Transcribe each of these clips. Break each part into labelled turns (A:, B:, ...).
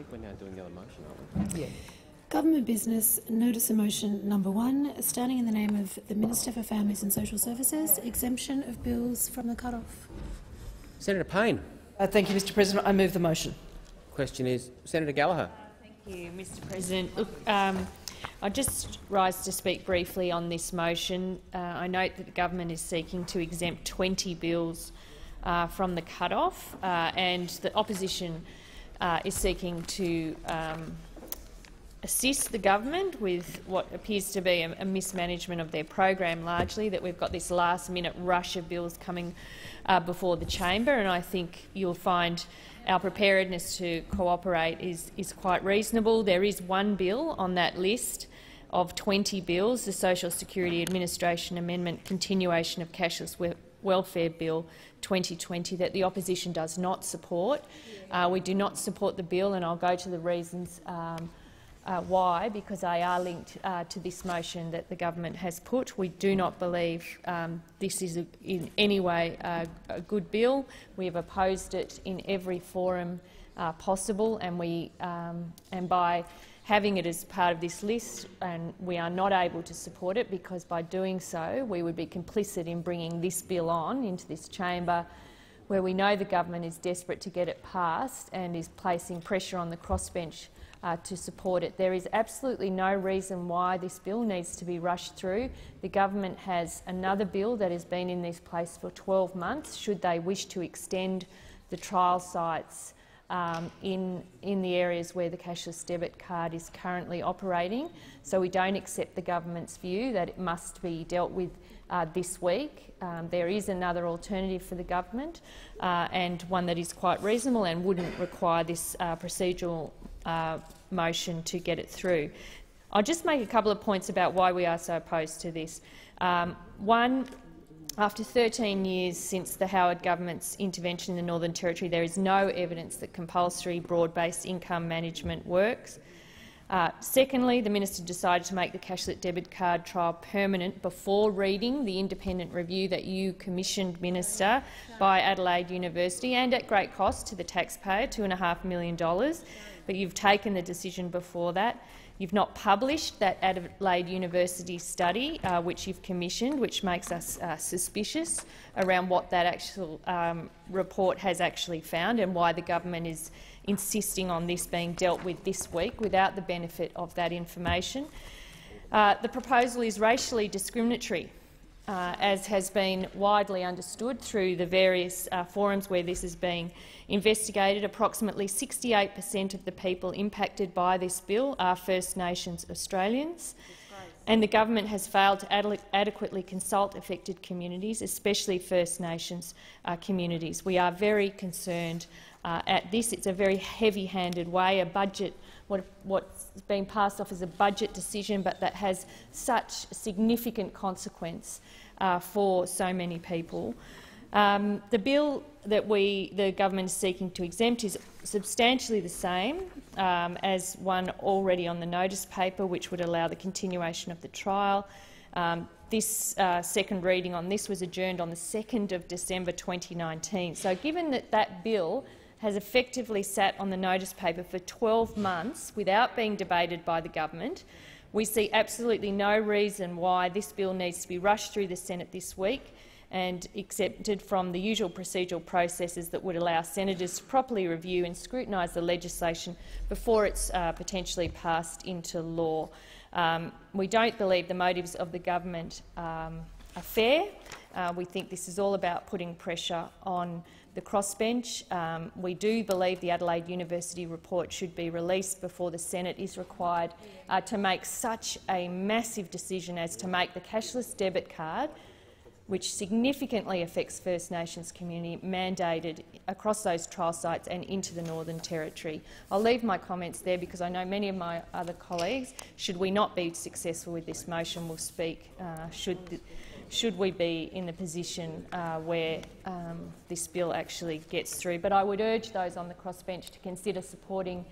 A: think we're now doing the other motion, aren't we?
B: Yeah.
C: Government business notice of motion number one, standing in the name of the Minister for Families and Social Services, exemption of bills from the cut-off.
A: Senator Payne.
B: Uh, thank you, Mr President. I move the motion.
A: Question is Senator Gallagher.
D: Thank you, Mr President. Look, um, I just rise to speak briefly on this motion. Uh, I note that the government is seeking to exempt 20 bills uh, from the cut-off, uh, and the opposition uh, is seeking to um, assist the government with what appears to be a, a, mismanagement of their program largely, that we've got this last-minute rush of bills coming uh, before the chamber, and I think you'll find our preparedness to cooperate is, is quite reasonable. There is one bill on that list of 20 bills, the Social Security Administration Amendment Continuation of Cashless Welfare Bill 2020, that the opposition does not support. Uh, we do not support the bill, and I'll go to the reasons um, uh, why, because they are linked uh, to this motion that the government has put. We do not believe um, this is a, in any way a, a, good bill. We have opposed it in every forum uh, possible, and, we, um, and by having it as part of this list, and we are not able to support it because by doing so we would be complicit in bringing this bill on into this chamber where we know the government is desperate to get it passed and is placing pressure on the crossbench uh, to support it. There is absolutely no reason why this bill needs to be rushed through. The government has another bill that has been in this place for 12 months, should they wish to extend the trial sites um, in, in the areas where the cashless debit card is currently operating. So we don't accept the government's view that it must be dealt with uh, this week. Um, there is another alternative for the government uh, and one that is quite reasonable and wouldn't require this uh, procedural uh, motion to get it through. I'll just make a couple of points about why we are so opposed to this. Um, one, after 13 years since the Howard government's intervention in the Northern Territory, there is no evidence that compulsory broad-based income management works. Uh, secondly, the minister decided to make the cashless debit card trial permanent before reading the independent review that you commissioned, Minister, by Adelaide University and at great cost to the taxpayer, $2.5 million but you've taken the decision before that. You've not published that Adelaide University study, uh, which you've commissioned, which makes us uh, suspicious around what that actual um, report has actually found and why the government is insisting on this being dealt with this week without the benefit of that information. Uh, the proposal is racially discriminatory uh, as has been widely understood through the various uh, forums where this is being investigated. Approximately 68 per cent of the people impacted by this bill are First Nations Australians, and the government has failed to ad adequately consult affected communities, especially First Nations uh, communities. We are very concerned uh, at this. It's a very heavy-handed way, a budget what, what's being passed off as a budget decision, but that has such significant consequence uh, for so many people. Um, the bill that we, the government is seeking to exempt is substantially the same um, as one already on the notice paper, which would allow the continuation of the trial. Um, this uh, second reading on this was adjourned on the 2nd of December 2019. So given that that bill has effectively sat on the notice paper for 12 months without being debated by the government, we see absolutely no reason why this bill needs to be rushed through the Senate this week and accepted from the usual procedural processes that would allow senators to properly review and scrutinise the legislation before it's uh, potentially passed into law. Um, we don't believe the motives of the government um, are fair. Uh, we think this is all about putting pressure on the crossbench. Um, we do believe the Adelaide University report should be released before the Senate is required uh, to make such a massive decision as to make the cashless debit card, which significantly affects First Nations community, mandated across those trial sites and into the Northern Territory. I'll leave my comments there because I know many of my other colleagues, should we not be successful with this motion, will speak uh, should should we be in the position uh, where um, this bill actually gets through. But I would urge those on the crossbench to consider supporting,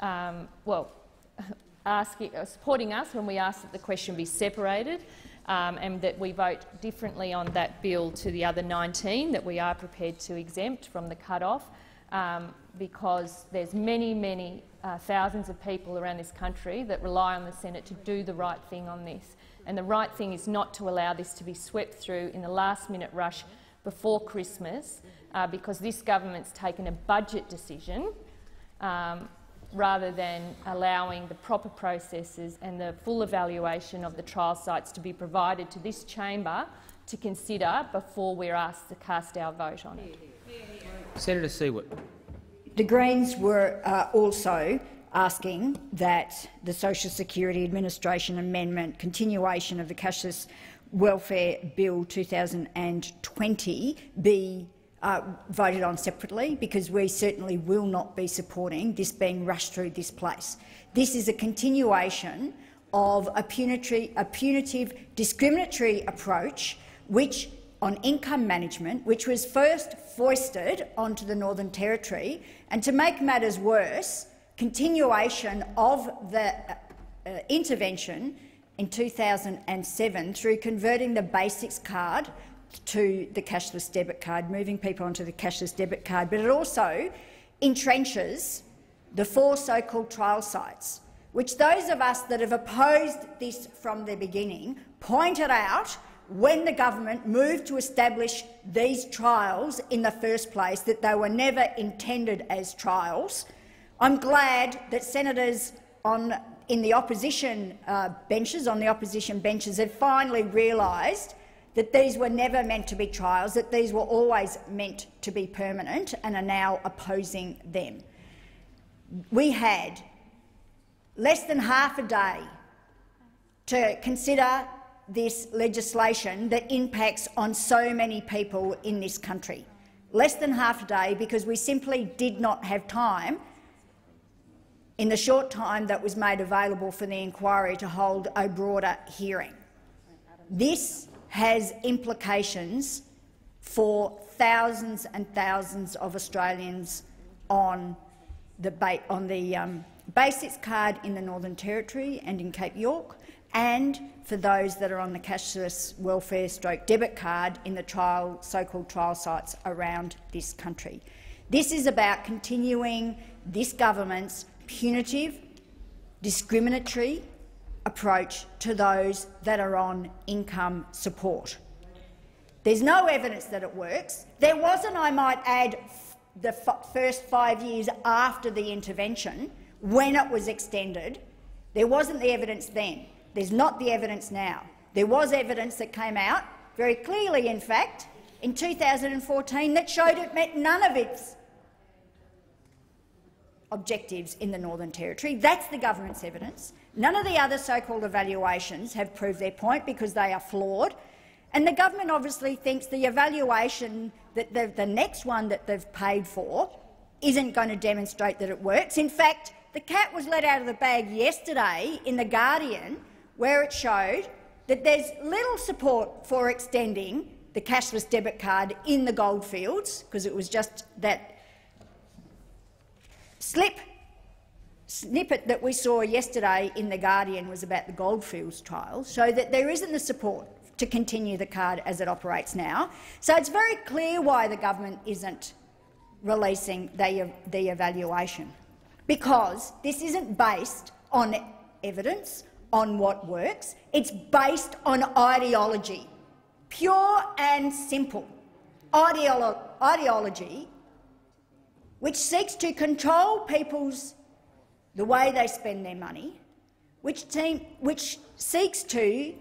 D: um, well, asking, uh, supporting us when we ask that the question be separated um, and that we vote differently on that bill to the other 19 that we are prepared to exempt from the cut-off. um, because there's many, many uh, thousands of people around this country that rely on the Senate to do the right thing on this. And the right thing is not to allow this to be swept through in the last-minute rush before Christmas, uh, because this government's taken a budget decision um, rather than allowing the proper processes and the full evaluation of the trial sites to be provided to this chamber to consider before we're asked to cast our vote on it.
A: Senator Siewert.
E: The Greens were uh, also asking that the Social Security Administration amendment, continuation of the Cashless Welfare Bill 2020, be uh, voted on separately because we certainly will not be supporting this being rushed through this place. This is a continuation of a punitive, a punitive discriminatory approach which on income management, which was first foisted onto the Northern Territory, and to make matters worse, continuation of the uh, uh, intervention in 2007 through converting the basics card to the cashless debit card, moving people onto the cashless debit card, but it also entrenches the four so-called trial sites, which those of us that have opposed this from the beginning pointed out when the government moved to establish these trials in the first place that they were never intended as trials. I'm glad that senators on, in the opposition uh, benches, on the opposition benches, have finally realised that these were never meant to be trials, that these were always meant to be permanent and are now opposing them. We had less than half a day to consider this legislation that impacts on so many people in this country. Less than half a day because we simply did not have time in the short time that was made available for the inquiry to hold a broader hearing. This has implications for thousands and thousands of Australians on the, on the um, basics card in the Northern Territory and in Cape York, and for those that are on the cashless welfare stroke debit card in the trial, so-called trial sites around this country. This is about continuing this government's punitive, discriminatory approach to those that are on income support. There's no evidence that it works. There wasn't, I might add, the first five years after the intervention, when it was extended. There wasn't the evidence then. There's not the evidence now. There was evidence that came out, very clearly in fact, in 2014 that showed it met none of its objectives in the Northern Territory. That's the government's evidence. None of the other so-called evaluations have proved their point because they are flawed. And the government obviously thinks the evaluation, that the, the next one that they've paid for, isn't going to demonstrate that it works. In fact, the cat was let out of the bag yesterday in The Guardian where it showed that there's little support for extending the cashless debit card in the goldfields, because it was just that slip snippet that we saw yesterday in The Guardian was about the goldfields trial, so that there isn't the support to continue the card as it operates now. So it's very clear why the government isn't releasing the, the evaluation, because this isn't based on evidence, on what works. It's based on ideology, pure and simple Ideolo ideology which seeks to control people's the way they spend their money, which, team, which seeks to,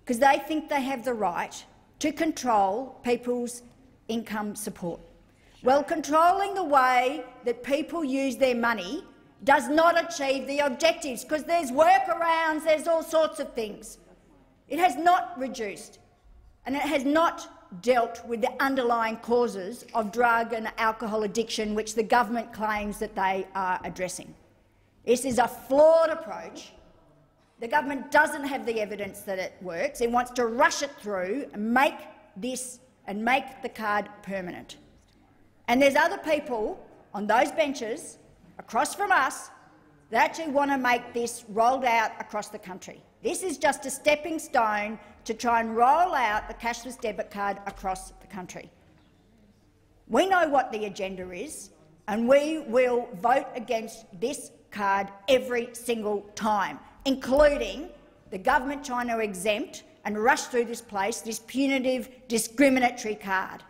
E: because they think they have the right, to control people's income support. Well, controlling the way that people use their money does not achieve the objectives because there's workarounds, there's all sorts of things. It has not reduced and it has not dealt with the underlying causes of drug and alcohol addiction which the government claims that they are addressing. This is a flawed approach. The government doesn't have the evidence that it works. It wants to rush it through and make this and make the card permanent. And there's other people on those benches across from us that actually want to make this rolled out across the country. This is just a stepping stone to try and roll out the cashless debit card across the country. We know what the agenda is. and we will vote against this card every single time, including the government trying to exempt and rush through this place this punitive, discriminatory card.